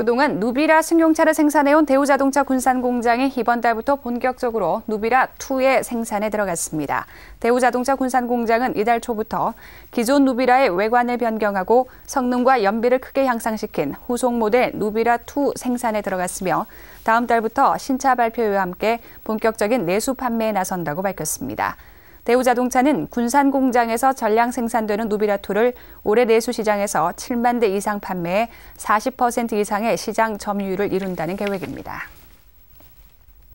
그동안 누비라 승용차를 생산해온 대우자동차 군산공장이 이번 달부터 본격적으로 누비라2의 생산에 들어갔습니다. 대우자동차 군산공장은 이달 초부터 기존 누비라의 외관을 변경하고 성능과 연비를 크게 향상시킨 후속 모델 누비라2 생산에 들어갔으며 다음 달부터 신차 발표와 함께 본격적인 내수 판매에 나선다고 밝혔습니다. 대우자동차는 군산 공장에서 전량 생산되는 누비라2를 올해 내수 시장에서 7만 대 이상 판매해 40% 이상의 시장 점유율을 이룬다는 계획입니다.